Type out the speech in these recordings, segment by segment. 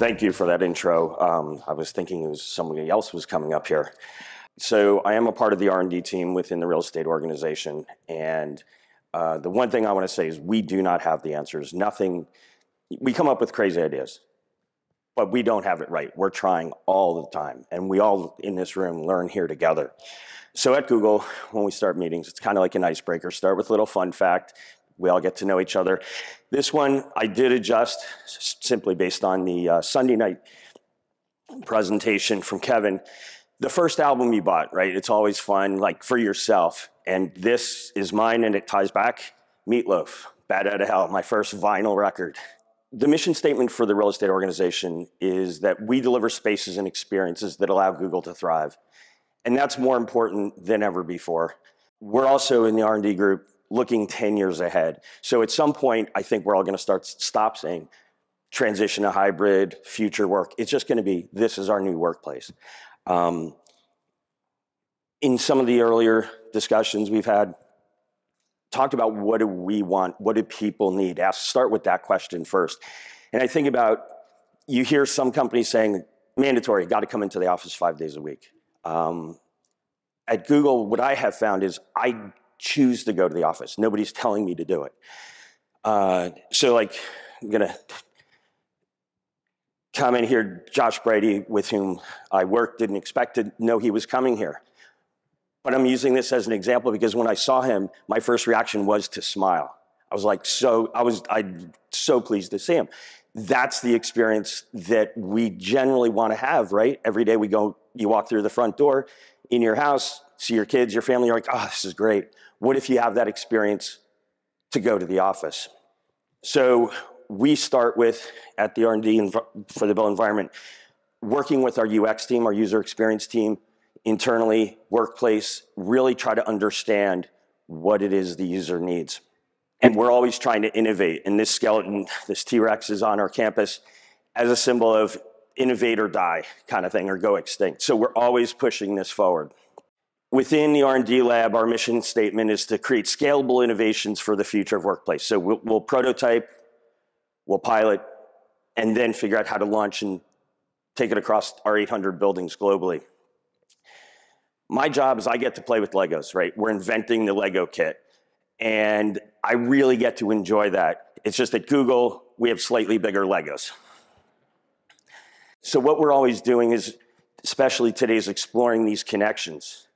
Thank you for that intro. Um, I was thinking it was somebody else was coming up here. So I am a part of the R&D team within the real estate organization, and uh, the one thing I want to say is we do not have the answers. Nothing. We come up with crazy ideas, but we don't have it right. We're trying all the time, and we all in this room learn here together. So at Google, when we start meetings, it's kind of like an icebreaker. Start with a little fun fact. We all get to know each other. This one I did adjust simply based on the uh, Sunday night presentation from Kevin. The first album you bought, right? It's always fun, like for yourself. And this is mine, and it ties back. Meatloaf, Bat Out of Hell, my first vinyl record. The mission statement for the real estate organization is that we deliver spaces and experiences that allow Google to thrive. And that's more important than ever before. We're also in the R&D group looking 10 years ahead. So at some point, I think we're all going to start stop saying transition to hybrid, future work. It's just going to be this is our new workplace. Um, in some of the earlier discussions we've had, talked about what do we want, what do people need. Ask, start with that question first. And I think about you hear some companies saying mandatory, got to come into the office five days a week. Um, at Google, what I have found is I choose to go to the office. Nobody's telling me to do it. Uh, so, like, I'm gonna comment here. Josh Brady, with whom I worked, didn't expect to know he was coming here. But I'm using this as an example because when I saw him, my first reaction was to smile. I was like, so I was I so pleased to see him. That's the experience that we generally want to have, right? Every day we go, you walk through the front door in your house, see your kids, your family, you're like, oh, this is great. What if you have that experience to go to the office? So we start with at the R&D for the built environment, working with our UX team, our user experience team, internally, workplace, really try to understand what it is the user needs. And we're always trying to innovate. And this skeleton, this T-Rex is on our campus as a symbol of innovate or die kind of thing, or go extinct. So we're always pushing this forward. Within the R&D lab, our mission statement is to create scalable innovations for the future of workplace. So we'll, we'll prototype, we'll pilot, and then figure out how to launch and take it across our 800 buildings globally my job is I get to play with Legos, right? We're inventing the Lego kit. And I really get to enjoy that. It's just at Google, we have slightly bigger Legos. So what we're always doing is, especially today, is exploring these connections.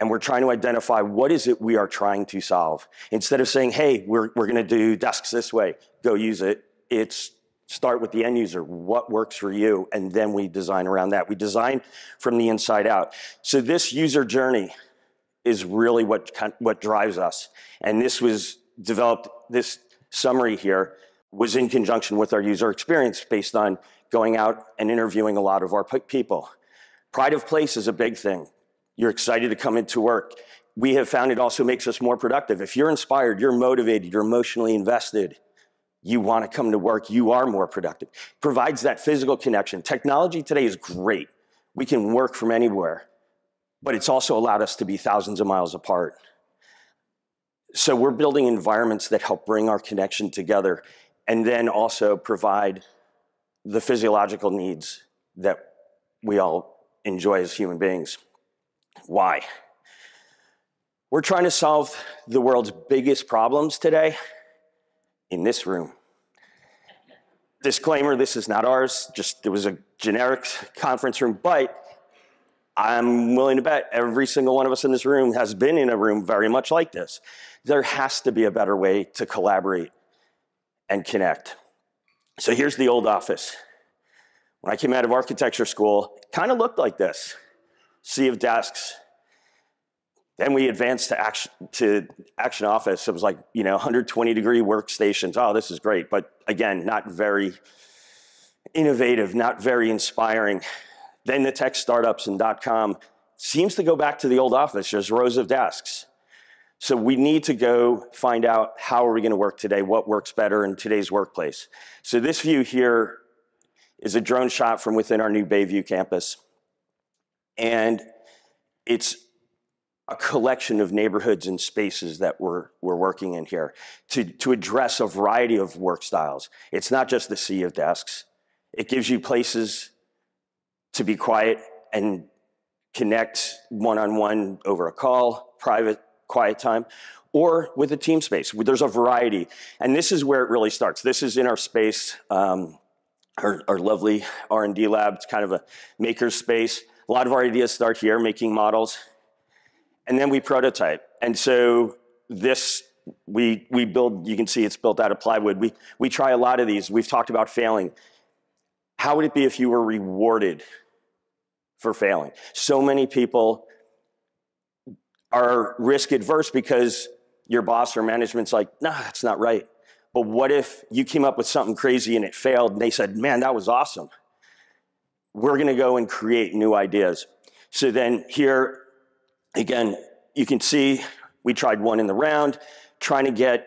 And we're trying to identify what is it we are trying to solve. Instead of saying, hey, we're, we're gonna do desks this way, go use it, it's start with the end user, what works for you, and then we design around that. We design from the inside out. So this user journey is really what, what drives us. And this was developed, this summary here was in conjunction with our user experience based on going out and interviewing a lot of our people. Pride of place is a big thing. You're excited to come into work. We have found it also makes us more productive. If you're inspired, you're motivated, you're emotionally invested, you want to come to work, you are more productive. Provides that physical connection. Technology today is great. We can work from anywhere, but it's also allowed us to be thousands of miles apart. So we're building environments that help bring our connection together and then also provide the physiological needs that we all enjoy as human beings. Why? We're trying to solve the world's biggest problems today in this room. Disclaimer, this is not ours, just it was a generic conference room, but I'm willing to bet every single one of us in this room has been in a room very much like this. There has to be a better way to collaborate and connect. So here's the old office. When I came out of architecture school, it kind of looked like this. Sea of desks, then we advanced to action, to action office. It was like, you know, 120 degree workstations. Oh, this is great. But again, not very innovative, not very inspiring. Then the tech startups and dot com seems to go back to the old office, just rows of desks. So we need to go find out how are we going to work today, what works better in today's workplace. So this view here is a drone shot from within our new Bayview campus. And it's a collection of neighborhoods and spaces that we're, we're working in here to, to address a variety of work styles. It's not just the sea of desks. It gives you places to be quiet and connect one on one over a call, private, quiet time, or with a team space. There's a variety. And this is where it really starts. This is in our space, um, our, our lovely R&D lab. It's kind of a maker space. A lot of our ideas start here, making models. And then we prototype. And so this, we, we build, you can see it's built out of plywood. We, we try a lot of these. We've talked about failing. How would it be if you were rewarded for failing? So many people are risk adverse because your boss or management's like, nah, that's not right. But what if you came up with something crazy and it failed and they said, man, that was awesome? We're gonna go and create new ideas. So then here, again, you can see we tried one in the round, trying to get,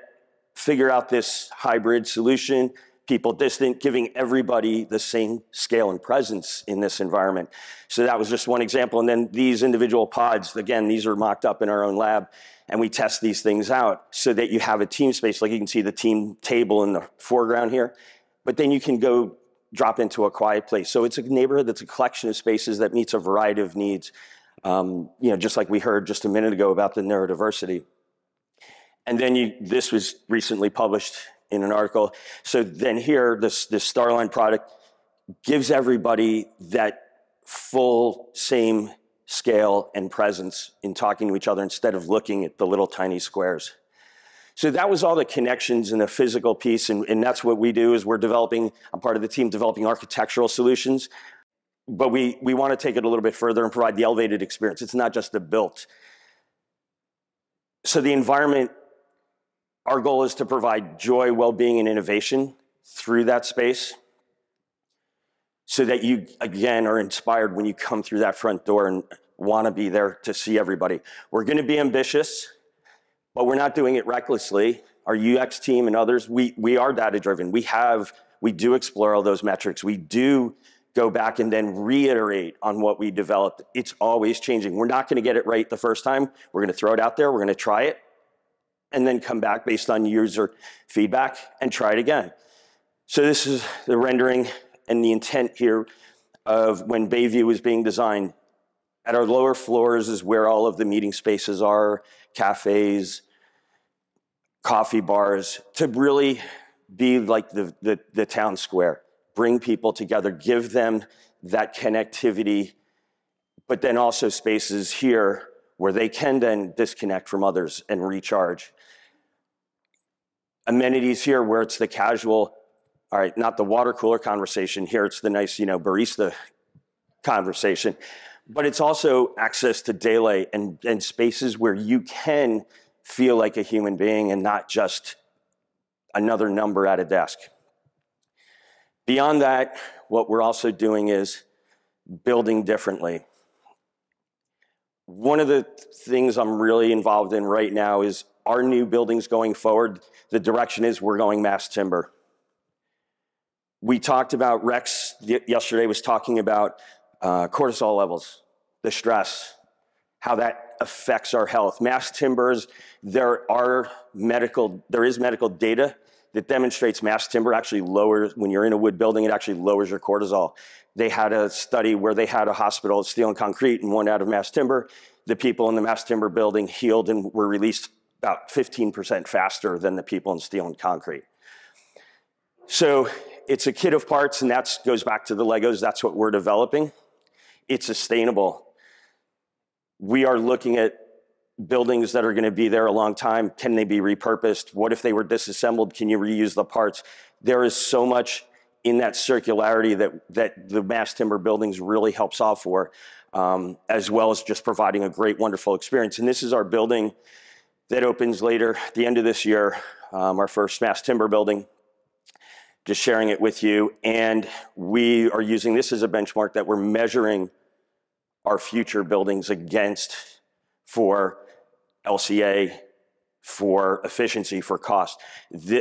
figure out this hybrid solution, people distant, giving everybody the same scale and presence in this environment. So that was just one example. And then these individual pods, again, these are mocked up in our own lab and we test these things out so that you have a team space. Like you can see the team table in the foreground here, but then you can go drop into a quiet place. So it's a neighborhood that's a collection of spaces that meets a variety of needs. Um, you know, just like we heard just a minute ago about the neurodiversity. And then you, this was recently published in an article. So then here, this, this Starline product gives everybody that full same scale and presence in talking to each other instead of looking at the little tiny squares. So that was all the connections and the physical piece, and, and that's what we do is we're developing, I'm part of the team developing architectural solutions, but we, we want to take it a little bit further and provide the elevated experience. It's not just the built. So the environment, our goal is to provide joy, well-being, and innovation through that space so that you, again, are inspired when you come through that front door and want to be there to see everybody. We're going to be ambitious, but we're not doing it recklessly. Our UX team and others, we, we are data driven. We have, we do explore all those metrics. We do go back and then reiterate on what we developed. It's always changing. We're not going to get it right the first time. We're going to throw it out there. We're going to try it and then come back based on user feedback and try it again. So this is the rendering and the intent here of when Bayview was being designed. At our lower floors is where all of the meeting spaces are, cafes, coffee bars, to really be like the, the, the town square. Bring people together, give them that connectivity, but then also spaces here where they can then disconnect from others and recharge. Amenities here where it's the casual all right, not the water cooler conversation. Here it's the nice, you know, barista conversation. But it's also access to daylight and, and spaces where you can feel like a human being and not just another number at a desk. Beyond that, what we're also doing is building differently. One of the things I'm really involved in right now is our new buildings going forward. The direction is we're going mass timber. We talked about, Rex yesterday was talking about uh, cortisol levels, the stress, how that affects our health. Mass timbers, there are medical, there is medical data that demonstrates mass timber actually lowers, when you're in a wood building, it actually lowers your cortisol. They had a study where they had a hospital, steel and concrete, and one out of mass timber. The people in the mass timber building healed and were released about 15% faster than the people in steel and concrete. So it's a kit of parts, and that goes back to the Legos. That's what we're developing. It's sustainable. We are looking at buildings that are going to be there a long time. Can they be repurposed? What if they were disassembled? Can you reuse the parts? There is so much in that circularity that, that the mass timber buildings really help solve for, um, as well as just providing a great, wonderful experience. And this is our building that opens later, at the end of this year, um, our first mass timber building just sharing it with you. And we are using this as a benchmark that we're measuring our future buildings against for LCA, for efficiency, for cost.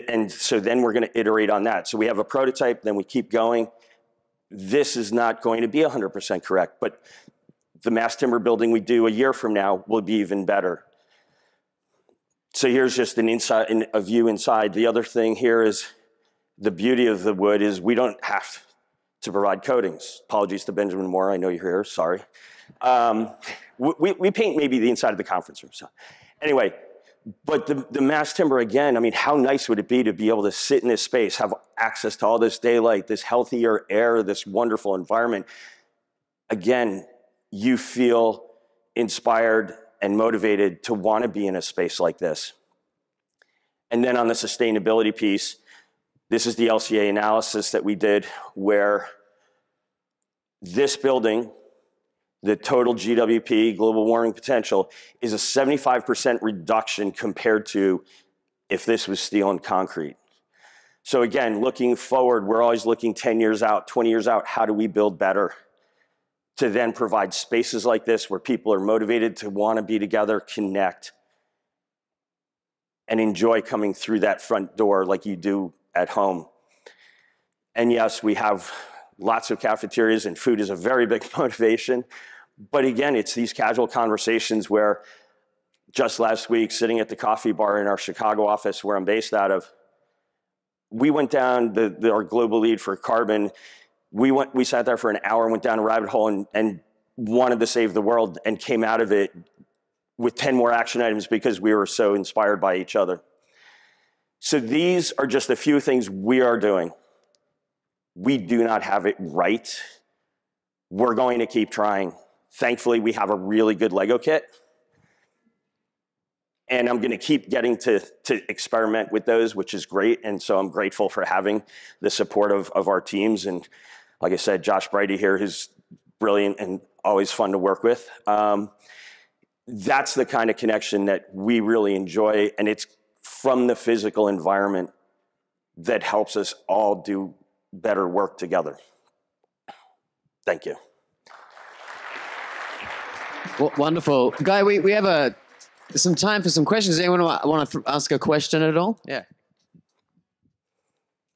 and so then we're going to iterate on that. So we have a prototype, then we keep going. This is not going to be 100% correct, but the mass timber building we do a year from now will be even better. So here's just an inside, a view inside. The other thing here is the beauty of the wood is we don't have to provide coatings. Apologies to Benjamin Moore, I know you're here, sorry. Um, we, we paint maybe the inside of the conference room. So anyway, but the, the mass timber again, I mean, how nice would it be to be able to sit in this space, have access to all this daylight, this healthier air, this wonderful environment. Again, you feel inspired and motivated to want to be in a space like this. And then on the sustainability piece, this is the LCA analysis that we did where this building, the total GWP, global warming potential, is a 75% reduction compared to if this was steel and concrete. So again, looking forward, we're always looking 10 years out, 20 years out, how do we build better? To then provide spaces like this where people are motivated to want to be together, connect, and enjoy coming through that front door like you do at home. And yes, we have lots of cafeterias and food is a very big motivation. But again, it's these casual conversations where just last week, sitting at the coffee bar in our Chicago office where I'm based out of, we went down the, the, our global lead for carbon. We went, we sat there for an hour, went down a rabbit hole, and, and wanted to save the world, and came out of it with 10 more action items because we were so inspired by each other. So these are just a few things we are doing. We do not have it right. We're going to keep trying. Thankfully, we have a really good Lego kit and I'm going to keep getting to, to experiment with those, which is great. And so I'm grateful for having the support of, of our teams. And like I said, Josh Brady here, who's brilliant and always fun to work with. Um, that's the kind of connection that we really enjoy. And it's from the physical environment that helps us all do better work together. Thank you. Well, wonderful. Guy, we, we have a some time for some questions. Anyone want to ask a question at all? Yeah.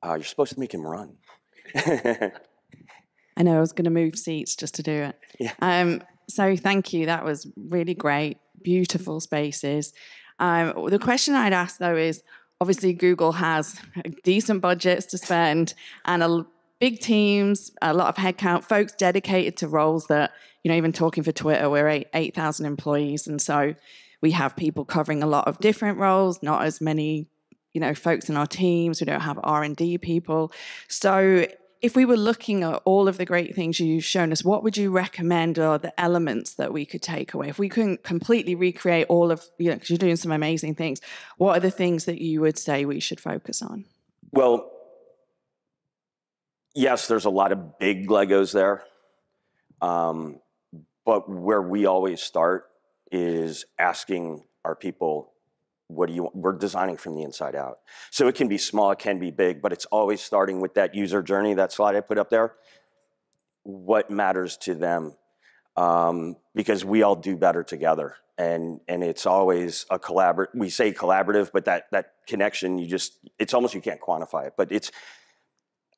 Uh, you're supposed to make him run. I know I was going to move seats just to do it. Yeah. Um, so thank you. That was really great. Beautiful spaces. Um, the question I'd ask though is obviously Google has decent budgets to spend and a big teams, a lot of headcount, folks dedicated to roles that, you know, even talking for Twitter, we're 8,000 employees. And so we have people covering a lot of different roles, not as many, you know, folks in our teams. We don't have R&D people. So if we were looking at all of the great things you've shown us, what would you recommend are the elements that we could take away? If we couldn't completely recreate all of, you know, because you're doing some amazing things, what are the things that you would say we should focus on? Well, yes, there's a lot of big Legos there. Um, but where we always start is asking our people, what do you want? We're designing from the inside out. So it can be small, it can be big, but it's always starting with that user journey, that slide I put up there. What matters to them? Um, because we all do better together. And, and it's always a collaborative, we say collaborative, but that, that connection, you just, it's almost, you can't quantify it. But it's,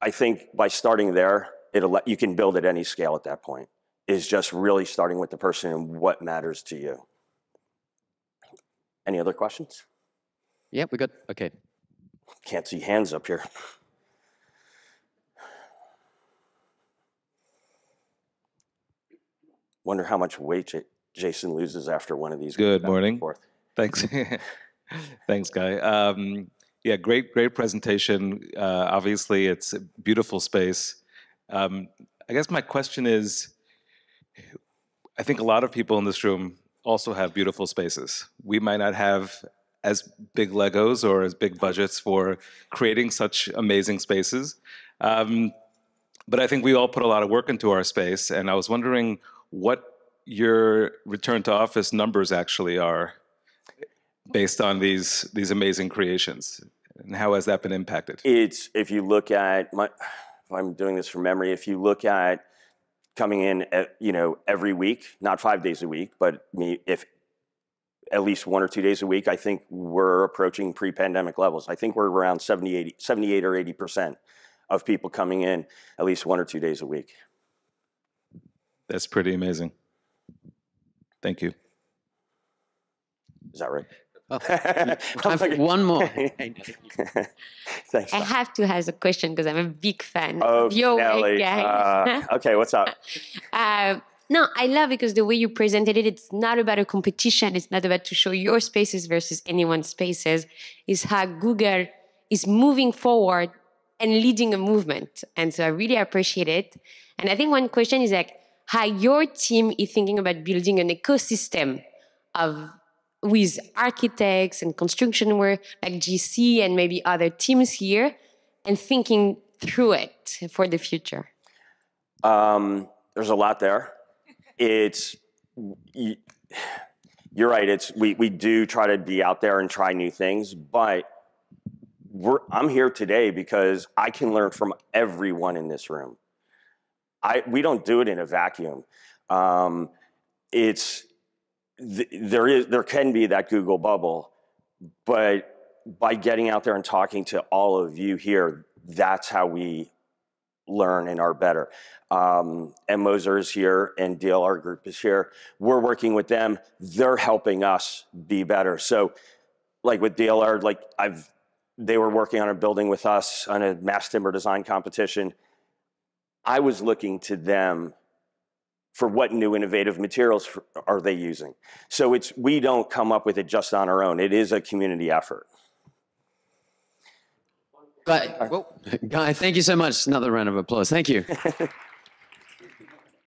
I think by starting there, it'll let, you can build at any scale at that point is just really starting with the person and what matters to you. Any other questions? Yeah, we good. Okay. Can't see hands up here. Wonder how much weight J Jason loses after one of these. Good morning. Thanks. Thanks, Guy. Um, yeah, great, great presentation. Uh, obviously, it's a beautiful space. Um, I guess my question is, I think a lot of people in this room also have beautiful spaces. We might not have as big Legos or as big budgets for creating such amazing spaces. Um, but I think we all put a lot of work into our space, and I was wondering what your return to office numbers actually are based on these these amazing creations, and how has that been impacted? It's if you look at my, if I'm doing this from memory, if you look at coming in, at, you know, every week, not five days a week, but me, if at least one or two days a week, I think we're approaching pre-pandemic levels. I think we're around 70, 80, 78 or 80% of people coming in at least one or two days a week. That's pretty amazing. Thank you. Is that right? Oh, one more. Thanks. I Doc. have to ask a question because I'm a big fan Oh, of your Nelly. work, guys. Uh, okay, what's up? Uh, no, I love because the way you presented it, it's not about a competition. It's not about to show your spaces versus anyone's spaces. It's how Google is moving forward and leading a movement. And so I really appreciate it. And I think one question is like how your team is thinking about building an ecosystem of with architects and construction work like GC and maybe other teams here and thinking through it for the future. Um, there's a lot there. It's y- you're right. It's we we do try to be out there and try new things, but I'm here today because I can learn from everyone in this room. I we don't do it in a vacuum. Um, it's th- there is there can be that Google bubble, but by getting out there and talking to all of you here, that's how we learn and are better. Um, and Moser is here and DLR Group is here. We're working with them. They're helping us be better. So, like with DLR, like I've, they were working on a building with us on a mass timber design competition. I was looking to them for what new innovative materials f- are they using. So it's we don't come up with it just on our own. It is a community effort. Guy, Guy, thank you so much. Another round of applause. Thank you.